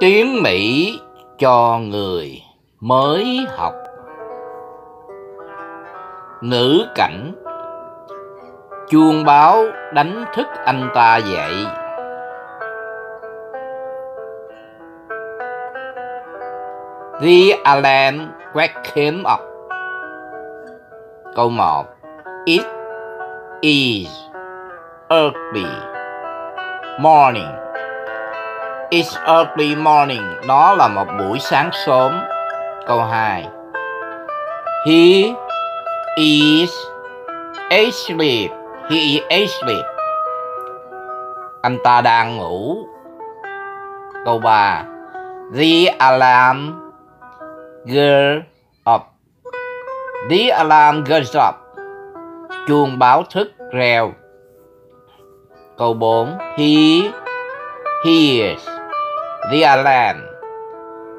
tiếng Mỹ cho người mới học. Nữ cảnh. Chuông báo đánh thức anh ta dậy. The alarm wake him up. Câu 1 It is early morning. It's early morning. Nó là một buổi sáng sớm. Câu 2. He is asleep. He is asleep. Anh ta đang ngủ. Câu 3. The alarm goes up. The alarm goes up. Chuông báo thức reo. Câu 4. He hears the alarm.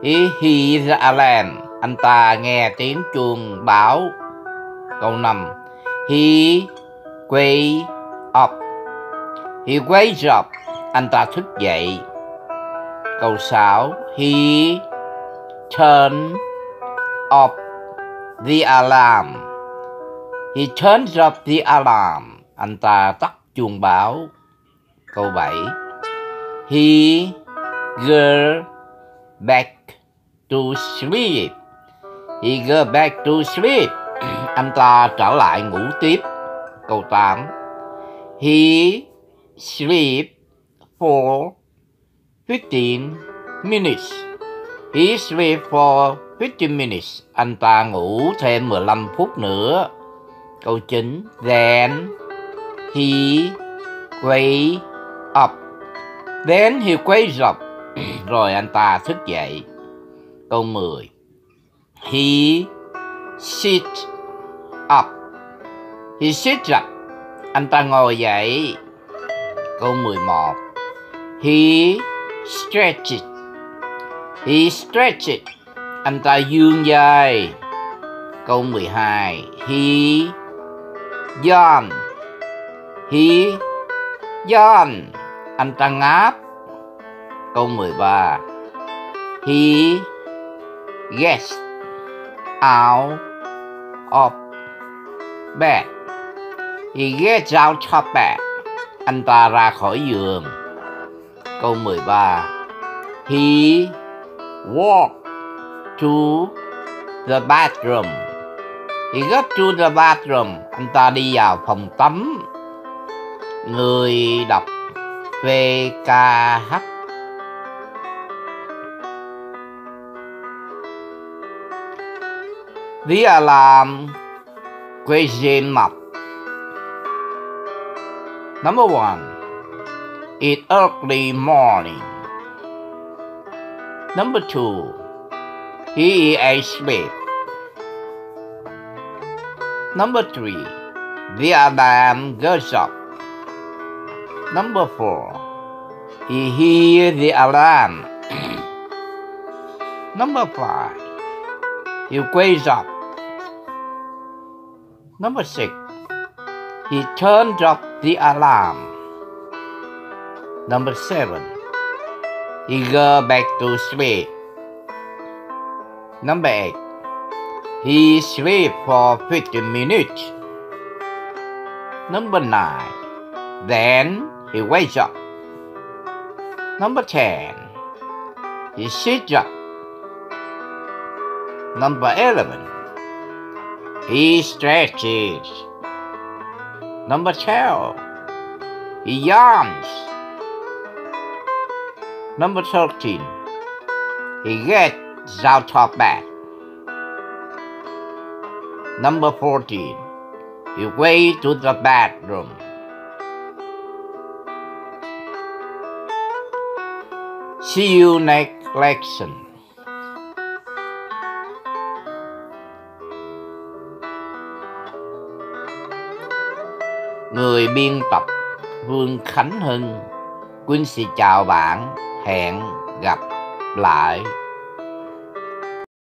He hears the alarm. Anh ta nghe tiếng chuông báo. Câu 5. He wake up. He wakes up. Anh ta thức dậy. Câu 6. He turn off the alarm. He turns off the alarm. Anh ta tắt chuông báo. Câu 7. He girl back to sleep. He go back to sleep. Anh ta trở lại ngủ tiếp. Câu 8. He sleep for 15 minutes. He sleep for 15 minutes. Anh ta ngủ thêm 15 phút nữa. Câu 9. Then he wake up. Then he wakes up. Rồi anh ta thức dậy. Câu 10. He sit up. He sit up. Anh ta ngồi dậy. Câu 11. He stretched. He stretched. Anh ta dương dài. Câu 12. He yawn. He yawn. Anh ta ngáp. Câu 13 He gets out of bed. He gets out of bed. Anh ta ra khỏi giường. Câu 13 He walked to the bathroom. He got to the bathroom. Anh ta đi vào phòng tắm. Người đọc VKH The alarm question mark. Number one, it's early morning. Number two, he is asleep. Number three, the alarm goes up. Number four, he hears the alarm. Number five, he wakes up. Number six, he turned off the alarm. Number seven, he go back to sleep. Number eight, he sleep for 15 minutes. Number nine, then he wakes up. Number ten, he sits up. Number eleven, he stretches. Number 12. He yawns. Number 13. He gets out of bed. Number 14. He way to the bathroom. See you next lesson. Người biên tập Vương Khánh Hưng. Quynh xin chào bạn. Hẹn gặp lại.